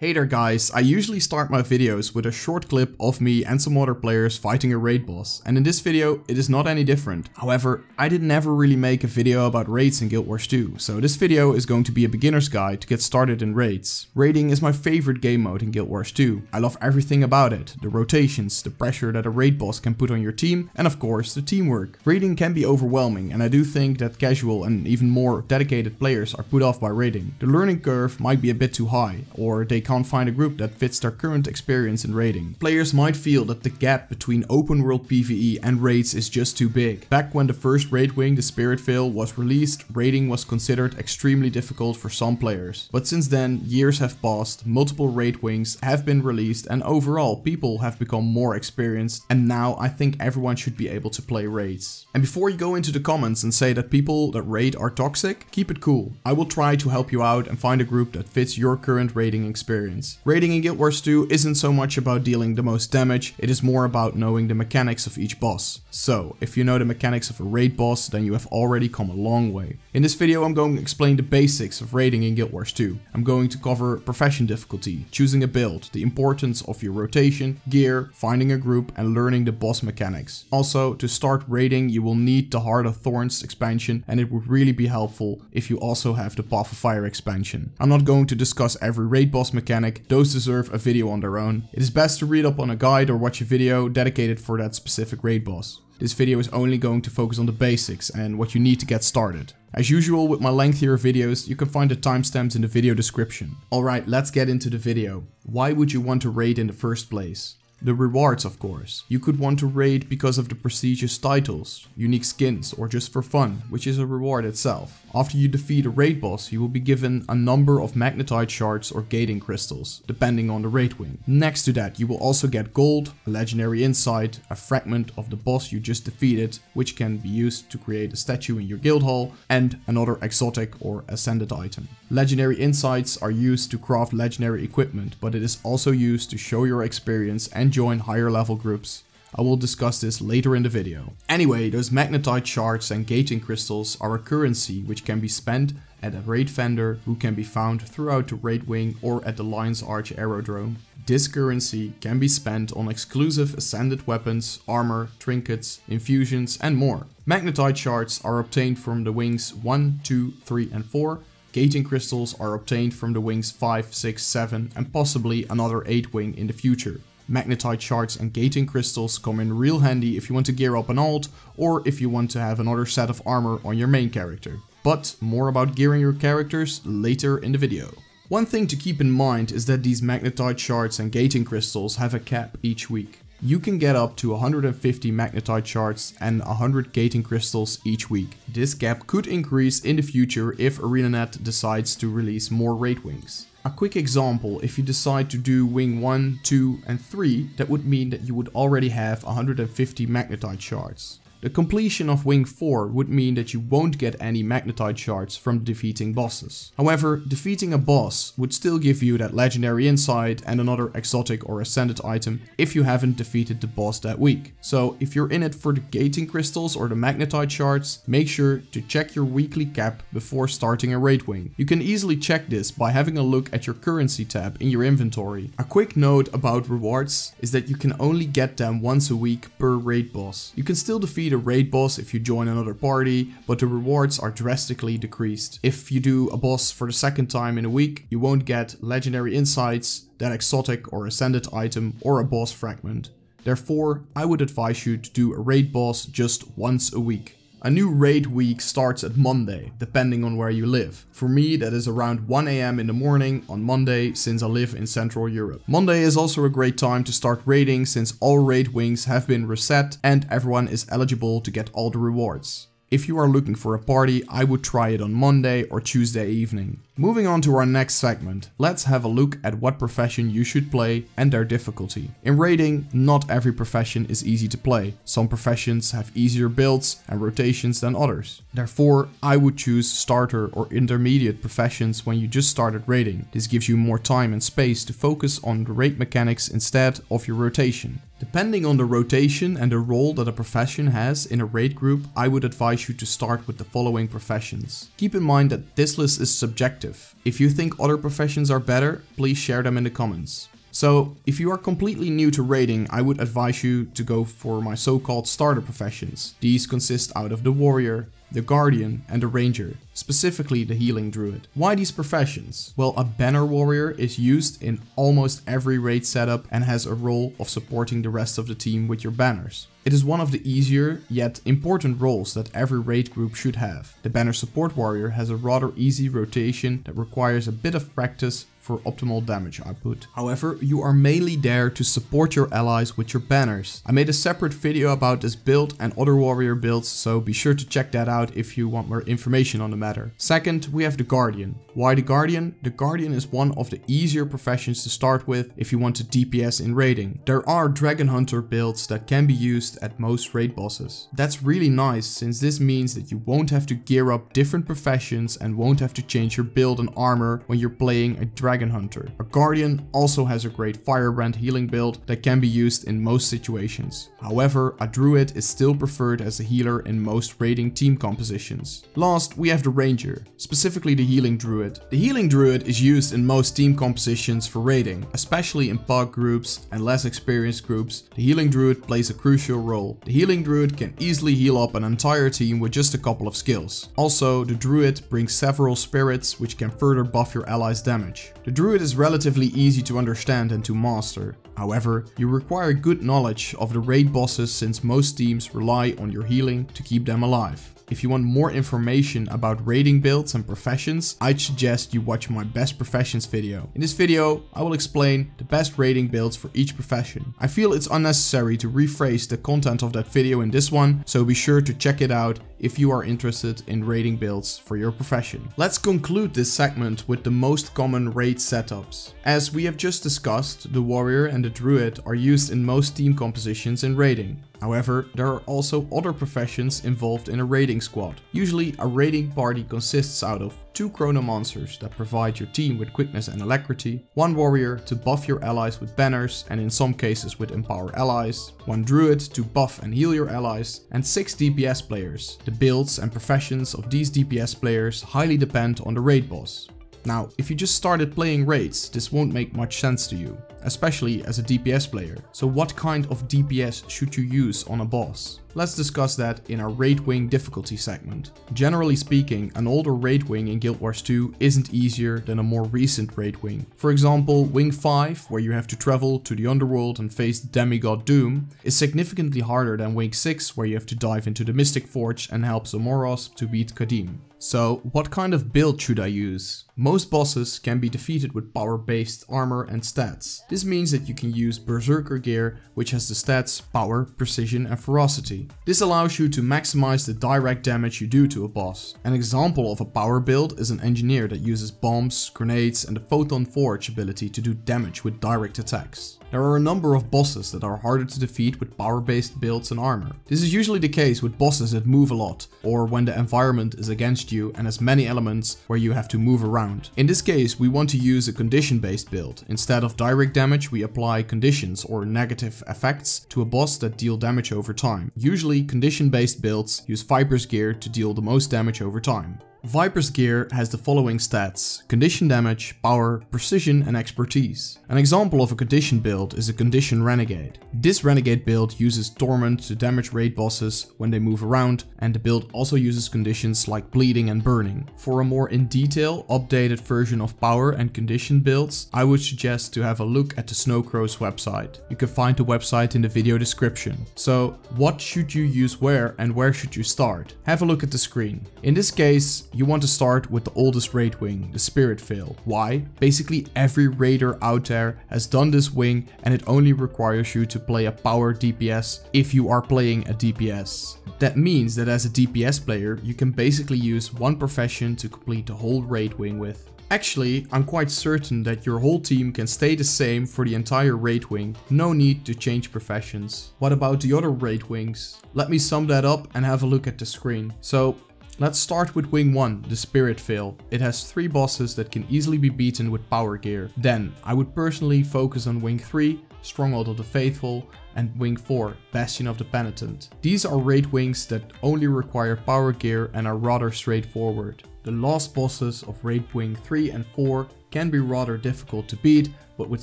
Hey there guys, I usually start my videos with a short clip of me and some other players fighting a raid boss, and in this video it is not any different. However, I did never really make a video about raids in Guild Wars 2, so this video is going to be a beginner's guide to get started in raids. Raiding is my favorite game mode in Guild Wars 2. I love everything about it, the rotations, the pressure that a raid boss can put on your team, and of course the teamwork. Raiding can be overwhelming and I do think that casual and even more dedicated players are put off by raiding. The learning curve might be a bit too high, or they can't find a group that fits their current experience in raiding. Players might feel that the gap between open world PvE and raids is just too big. Back when the first raid wing, the Spirit Vale, was released, raiding was considered extremely difficult for some players. But since then, years have passed, multiple raid wings have been released and overall people have become more experienced and now I think everyone should be able to play raids. And before you go into the comments and say that people that raid are toxic, keep it cool. I will try to help you out and find a group that fits your current raiding experience. Raiding in Guild Wars 2 isn't so much about dealing the most damage, it is more about knowing the mechanics of each boss. So, if you know the mechanics of a raid boss, then you have already come a long way. In this video I'm going to explain the basics of raiding in Guild Wars 2. I'm going to cover profession difficulty, choosing a build, the importance of your rotation, gear, finding a group and learning the boss mechanics. Also, to start raiding you will need the Heart of Thorns expansion and it would really be helpful if you also have the Path of Fire expansion. I'm not going to discuss every raid boss mechanic, those deserve a video on their own. It is best to read up on a guide or watch a video dedicated for that specific raid boss. This video is only going to focus on the basics and what you need to get started. As usual with my lengthier videos, you can find the timestamps in the video description. Alright, let's get into the video. Why would you want to raid in the first place? The rewards of course. You could want to raid because of the prestigious titles, unique skins or just for fun, which is a reward itself. After you defeat a raid boss, you will be given a number of magnetite shards or Gaeting crystals, depending on the raid wing. Next to that, you will also get gold, a legendary insight, a fragment of the boss you just defeated, which can be used to create a statue in your guild hall, and another exotic or ascended item. Legendary insights are used to craft legendary equipment, but it is also used to show your experience and join higher level groups. I will discuss this later in the video. Anyway, those magnetite shards and Gaeting crystals are a currency which can be spent at a raid vendor who can be found throughout the raid wing or at the Lion's Arch aerodrome. This currency can be spent on exclusive ascended weapons, armor, trinkets, infusions and more. Magnetite shards are obtained from the wings 1, 2, 3 and 4 Gaeting crystals are obtained from the wings 5, 6, 7 and possibly another 8 wing in the future. Magnetite shards and Gaeting crystals come in real handy if you want to gear up an alt or if you want to have another set of armor on your main character. But more about gearing your characters later in the video. One thing to keep in mind is that these magnetite shards and Gaeting crystals have a cap each week. You can get up to 150 magnetite shards and 100 Gaeting crystals each week. This cap could increase in the future if ArenaNet decides to release more raid wings. A quick example, if you decide to do wing 1, 2 and 3, that would mean that you would already have 150 magnetite shards. The completion of Wing 4 would mean that you won't get any magnetite shards from defeating bosses. However, defeating a boss would still give you that legendary insight and another exotic or ascended item if you haven't defeated the boss that week. So if you're in it for the Gaeting crystals or the magnetite shards, make sure to check your weekly cap before starting a raid wing. You can easily check this by having a look at your currency tab in your inventory. A quick note about rewards is that you can only get them once a week per raid boss. You can still defeat a raid boss if you join another party, but the rewards are drastically decreased. If you do a boss for the second time in a week, you won't get legendary insights, that exotic or ascended item, or a boss fragment. Therefore, I would advise you to do a raid boss just once a week. A new raid week starts at Monday, depending on where you live. For me, that is around 1am in the morning on Monday, since I live in Central Europe. Monday is also a great time to start raiding, since all raid wings have been reset and everyone is eligible to get all the rewards. If you are looking for a party, I would try it on Monday or Tuesday evening. Moving on to our next segment, let's have a look at what profession you should play and their difficulty. In raiding, not every profession is easy to play. Some professions have easier builds and rotations than others. Therefore, I would choose starter or intermediate professions when you just started raiding. This gives you more time and space to focus on the raid mechanics instead of your rotation. Depending on the rotation and the role that a profession has in a raid group, I would advise you to start with the following professions. Keep in mind that this list is subjective perspective. If you think other professions are better, please share them in the comments. So, if you are completely new to raiding, I would advise you to go for my so-called starter professions. These consist out of the warrior, the guardian and the ranger, specifically the healing druid. Why these professions? Well, a banner warrior is used in almost every raid setup and has a role of supporting the rest of the team with your banners. It is one of the easier, yet important roles that every raid group should have. The banner support warrior has a rather easy rotation that requires a bit of practice for optimal damage output. However, you are mainly there to support your allies with your banners. I made a separate video about this build and other warrior builds, so be sure to check that out if you want more information on the matter. Second, we have the Guardian. Why the Guardian? The Guardian is one of the easier professions to start with if you want to DPS in raiding. There are Dragon Hunter builds that can be used at most raid bosses. That's really nice since this means that you won't have to gear up different professions and won't have to change your build and armor when you're playing a Dragon Hunter. A Guardian also has a great Firebrand healing build that can be used in most situations. However, a Druid is still preferred as a healer in most raiding team compositions. Last, we have the Ranger, specifically the Healing Druid. The Healing Druid is used in most team compositions for raiding, especially in PUG groups and less experienced groups. The Healing Druid plays a crucial role. The Healing Druid can easily heal up an entire team with just a couple of skills. Also, the Druid brings several spirits which can further buff your allies' damage. The druid is relatively easy to understand and to master. However, you require good knowledge of the raid bosses since most teams rely on your healing to keep them alive. If you want more information about raiding builds and professions, I'd suggest you watch my best professions video. In this video, I will explain the best raiding builds for each profession. I feel it's unnecessary to rephrase the content of that video in this one, so be sure to check it out if you are interested in raiding builds for your profession. Let's conclude this segment with the most common raid setups. As we have just discussed, the warrior and the druid are used in most team compositions in raiding. However, there are also other professions involved in a raiding squad. Usually a raiding party consists out of two chronomancers that provide your team with quickness and alacrity, one warrior to buff your allies with banners and in some cases with empower allies, one druid to buff and heal your allies, and six DPS players. The builds and professions of these DPS players highly depend on the raid boss. Now, if you just started playing raids, this won't make much sense to you, especially as a DPS player. So what kind of DPS should you use on a boss? Let's discuss that in our Raid Wing difficulty segment. Generally speaking, an older Raid Wing in Guild Wars 2 isn't easier than a more recent Raid Wing. For example, Wing 5, where you have to travel to the underworld and face the demigod Doom, is significantly harder than Wing 6, where you have to dive into the Mystic Forge and help Zommoros to beat Qadim. So, what kind of build should I use? Most bosses can be defeated with power-based armor and stats. This means that you can use Berserker gear, which has the stats power, precision and ferocity. This allows you to maximize the direct damage you do to a boss. An example of a power build is an engineer that uses bombs, grenades and the photon forge ability to do damage with direct attacks. There are a number of bosses that are harder to defeat with power-based builds and armor. This is usually the case with bosses that move a lot, or when the environment is against you and has many elements where you have to move around. In this case, we want to use a condition-based build. Instead of direct damage, we apply conditions or negative effects to a boss that deal damage over time. Usually, condition-based builds use Viper's gear to deal the most damage over time. Viper's gear has the following stats, condition damage, power, precision and expertise. An example of a condition build is a condition renegade. This renegade build uses torment to damage raid bosses when they move around and the build also uses conditions like bleeding and burning. For a more in detail updated version of power and condition builds, I would suggest to have a look at the Snowcrow's website. You can find the website in the video description. So what should you use where and where should you start? Have a look at the screen. In this case, you want to start with the oldest raid wing, the Spirit Vale. Why? Basically every raider out there has done this wing and it only requires you to play a power DPS if you are playing a DPS. That means that as a DPS player, you can basically use one profession to complete the whole raid wing with. Actually, I'm quite certain that your whole team can stay the same for the entire raid wing, no need to change professions. What about the other raid wings? Let me sum that up and have a look at the screen. So Let's start with Wing 1, the Spirit Vale. It has 3 bosses that can easily be beaten with power gear. Then, I would personally focus on Wing 3 Stronghold of the Faithful, and Wing 4, Bastion of the Penitent. These are raid wings that only require power gear and are rather straightforward. The last bosses of Raid Wing 3 and 4 can be rather difficult to beat, but with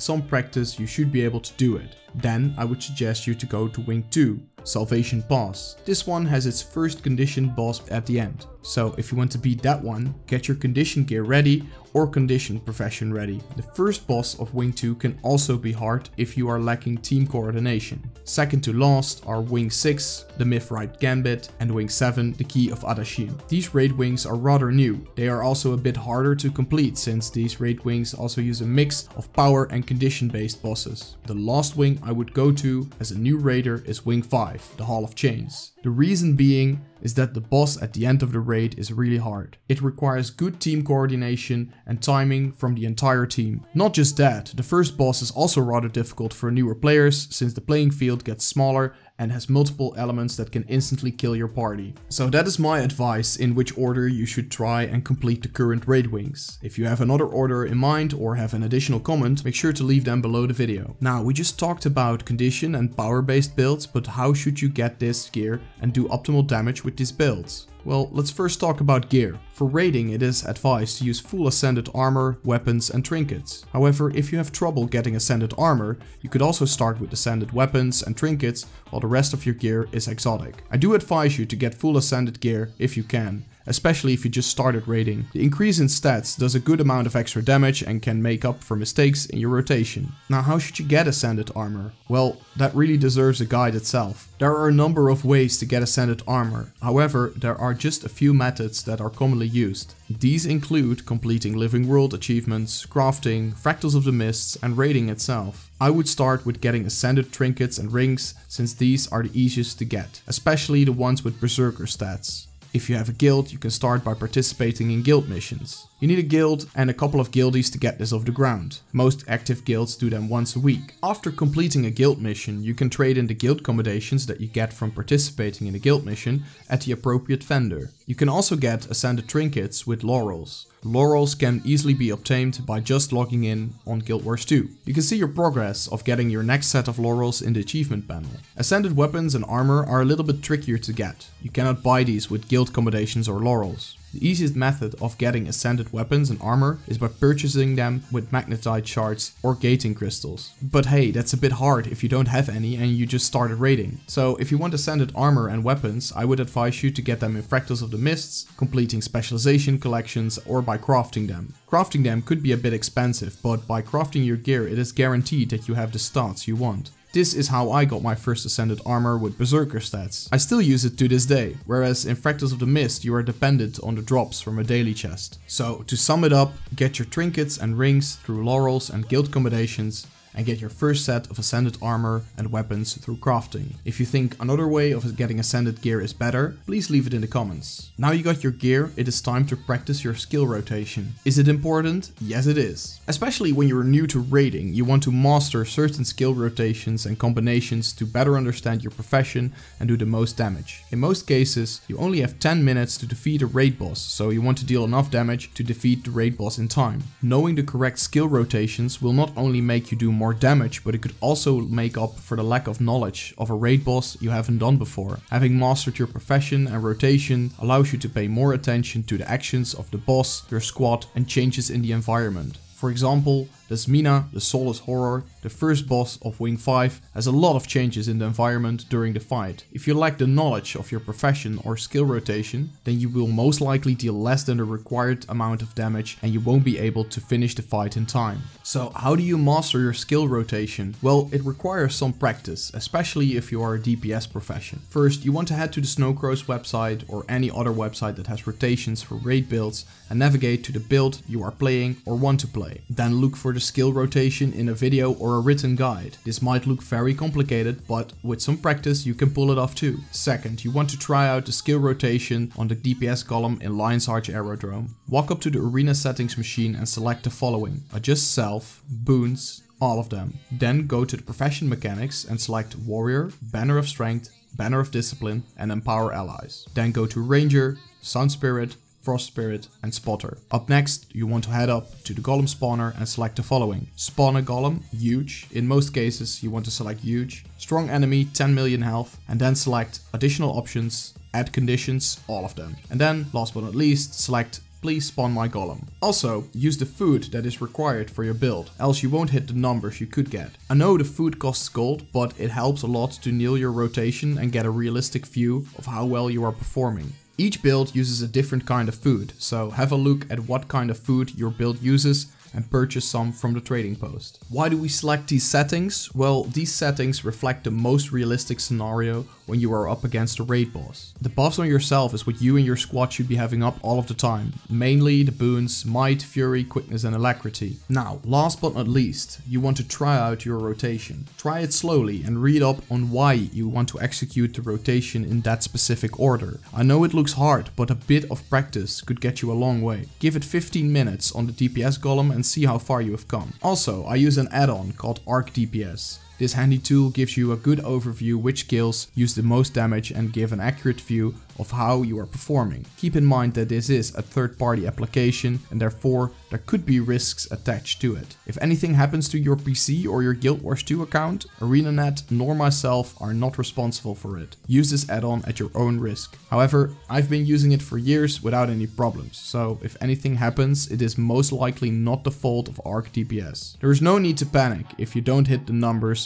some practice you should be able to do it. Then I would suggest you to go to Wing 2, Salvation Pass. This one has its first condition boss at the end. So if you want to beat that one, get your condition gear ready or condition profession ready. The first boss of Wing 2 can also be hard if you are lacking team coordination. Second to last are Wing 6, the Mythwright Gambit, and Wing 7, the Key of Ahdashim. These raid wings are rather new. They are also a bit harder to complete since these raid wings also use a mix of power and condition based bosses. The last wing I would go to as a new raider is Wing 5, the Hall of Chains. The reason being is that the boss at the end of the raid is really hard. It requires good team coordination and timing from the entire team. Not just that, the first boss is also rather difficult for newer players since the playing field gets smaller and has multiple elements that can instantly kill your party. So that is my advice in which order you should try and complete the current raid wings. If you have another order in mind or have an additional comment, make sure to leave them below the video. Now we just talked about condition and power based builds, but how should you get this gear and do optimal damage with these builds? Well, let's first talk about gear. For raiding, it is advised to use full ascended armor, weapons and trinkets. However, if you have trouble getting ascended armor, you could also start with ascended weapons and trinkets while the rest of your gear is exotic. I do advise you to get full ascended gear if you can, especially if you just started raiding. The increase in stats does a good amount of extra damage and can make up for mistakes in your rotation. Now how should you get Ascended armor? Well, that really deserves a guide itself. There are a number of ways to get Ascended armor, however there are just a few methods that are commonly used. These include completing Living World achievements, crafting, Fractals of the Mists and raiding itself. I would start with getting Ascended trinkets and rings since these are the easiest to get, especially the ones with Berserker stats. If you have a guild, you can start by participating in guild missions. You need a guild and a couple of guildies to get this off the ground. Most active guilds do them once a week. After completing a guild mission, you can trade in the guild commendations that you get from participating in a guild mission at the appropriate vendor. You can also get ascended trinkets with laurels. Laurels can easily be obtained by just logging in on Guild Wars 2. You can see your progress of getting your next set of laurels in the achievement panel. Ascended weapons and armor are a little bit trickier to get. You cannot buy these with guild commendations or laurels. The easiest method of getting ascended weapons and armor is by purchasing them with magnetite shards or Gaeting crystals. But hey, that's a bit hard if you don't have any and you just started raiding. So if you want ascended armor and weapons, I would advise you to get them in Fractals of the Mists, completing specialization collections or by crafting them. Crafting them could be a bit expensive, but by crafting your gear it is guaranteed that you have the stats you want. This is how I got my first Ascended armor with Berserker stats. I still use it to this day, whereas in Fractals of the Mist you are dependent on the drops from a daily chest. So to sum it up, get your trinkets and rings through laurels and guild commendations, and get your first set of ascended armor and weapons through crafting. If you think another way of getting ascended gear is better, please leave it in the comments. Now you got your gear, it is time to practice your skill rotation. Is it important? Yes it is. Especially when you're new to raiding, you want to master certain skill rotations and combinations to better understand your profession and do the most damage. In most cases, you only have 10 minutes to defeat a raid boss, so you want to deal enough damage to defeat the raid boss in time. Knowing the correct skill rotations will not only make you do more more damage, but it could also make up for the lack of knowledge of a raid boss you haven't done before. Having mastered your profession and rotation allows you to pay more attention to the actions of the boss, your squad and changes in the environment. For example, Desmina, the Soulless Horror, the first boss of Wing 5, has a lot of changes in the environment during the fight. If you lack the knowledge of your profession or skill rotation, then you will most likely deal less than the required amount of damage and you won't be able to finish the fight in time. So how do you master your skill rotation? Well, it requires some practice, especially if you are a DPS profession. First, you want to head to the Snowcrows website or any other website that has rotations for raid builds and navigate to the build you are playing or want to play. Then look for the skill rotation in a video or a written guide. This might look very complicated, but with some practice you can pull it off too. Second, you want to try out the skill rotation on the DPS golem in Lion's Arch Aerodrome. Walk up to the arena settings machine and select the following. Adjust self, boons, all of them. Then go to the profession mechanics and select warrior, banner of strength, banner of discipline and empower allies. Then go to ranger, sun spirit, Frost Spirit and Spotter. Up next, you want to head up to the Golem spawner and select the following. Spawn a Golem, huge. In most cases, you want to select huge. Strong enemy, 10 million health. And then select additional options, add conditions, all of them. And then, last but not least, select please spawn my golem. Also, use the food that is required for your build, else you won't hit the numbers you could get. I know the food costs gold, but it helps a lot to nail your rotation and get a realistic view of how well you are performing. Each build uses a different kind of food, so have a look at what kind of food your build uses and purchase some from the trading post. Why do we select these settings? Well, these settings reflect the most realistic scenario when you are up against a raid boss. The buffs on yourself is what you and your squad should be having up all of the time. Mainly the boons Might, Fury, Quickness and Alacrity. Now, last but not least, you want to try out your rotation. Try it slowly and read up on why you want to execute the rotation in that specific order. I know it looks hard, but a bit of practice could get you a long way. Give it 15 minutes on the DPS golem and see how far you have come. Also, I use an add-on called Arc DPS. This handy tool gives you a good overview which skills use the most damage and give an accurate view of how you are performing. Keep in mind that this is a third party application and therefore there could be risks attached to it. If anything happens to your PC or your Guild Wars 2 account, ArenaNet nor myself are not responsible for it. Use this add-on at your own risk. However, I've been using it for years without any problems, so if anything happens, it is most likely not the fault of Arc DPS. There is no need to panic if you don't hit the numbers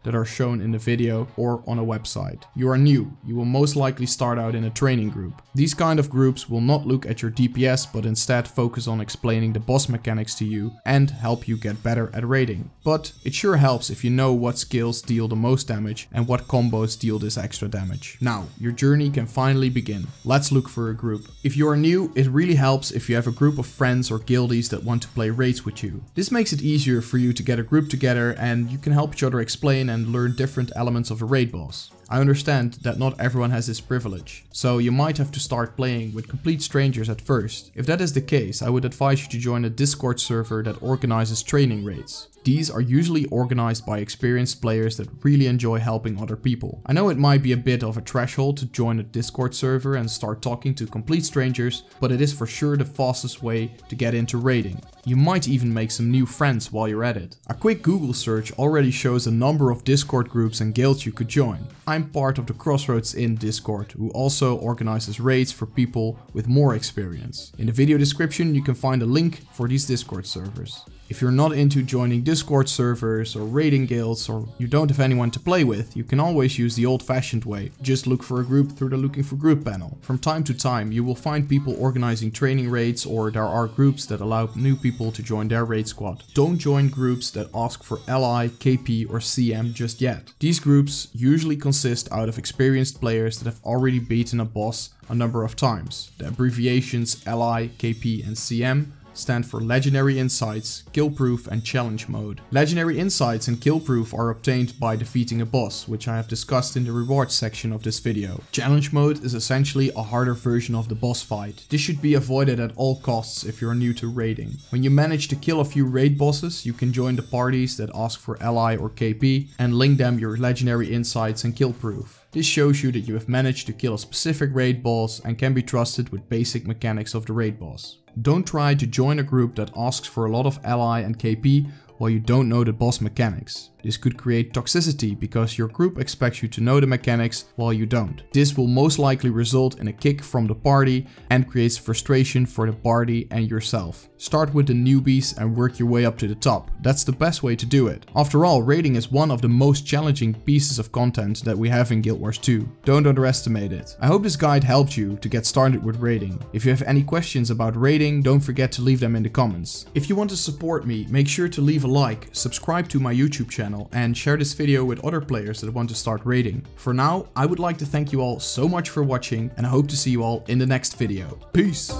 that are shown in the video or on a website. You are new, you will most likely start out in a training group. These kind of groups will not look at your DPS but instead focus on explaining the boss mechanics to you and help you get better at raiding. But it sure helps if you know what skills deal the most damage and what combos deal this extra damage. Now, your journey can finally begin. Let's look for a group. If you are new, it really helps if you have a group of friends or guildies that want to play raids with you. This makes it easier for you to get a group together and you can help each other explain and learn different elements of a raid boss. I understand that not everyone has this privilege, so you might have to start playing with complete strangers at first. If that is the case, I would advise you to join a Discord server that organizes training raids. These are usually organized by experienced players that really enjoy helping other people. I know it might be a bit of a threshold to join a Discord server and start talking to complete strangers, but it is for sure the fastest way to get into raiding. You might even make some new friends while you're at it. A quick Google search already shows a number of Discord groups and guilds you could join. I'm part of the Crossroads in Discord, who also organizes raids for people with more experience. In the video description you can find a link for these Discord servers. If you're not into joining Discord servers or raiding guilds or you don't have anyone to play with, you can always use the old fashioned way. Just look for a group through the looking for group panel. From time to time you will find people organizing training raids or there are groups that allow new people to join their raid squad. Don't join groups that ask for LI, KP or CM just yet. These groups usually consist out of experienced players that have already beaten a boss a number of times. The abbreviations LI, KP and CM stand for Legendary Insights, Killproof and Challenge Mode. Legendary Insights and Killproof are obtained by defeating a boss, which I have discussed in the rewards section of this video. Challenge Mode is essentially a harder version of the boss fight. This should be avoided at all costs if you're new to raiding. When you manage to kill a few raid bosses, you can join the parties that ask for LI or KP and link them your Legendary Insights and Killproof. This shows you that you have managed to kill a specific raid boss and can be trusted with basic mechanics of the raid boss. Don't try to join a group that asks for a lot of LI and KP while you don't know the boss mechanics. This could create toxicity because your group expects you to know the mechanics while you don't. This will most likely result in a kick from the party and creates frustration for the party and yourself. Start with the newbies and work your way up to the top. That's the best way to do it. After all, raiding is one of the most challenging pieces of content that we have in Guild Wars 2. Don't underestimate it. I hope this guide helped you to get started with raiding. If you have any questions about raiding, don't forget to leave them in the comments. If you want to support me, make sure to leave a like, subscribe to my YouTube channel and share this video with other players that want to start raiding. For now, I would like to thank you all so much for watching and I hope to see you all in the next video. Peace!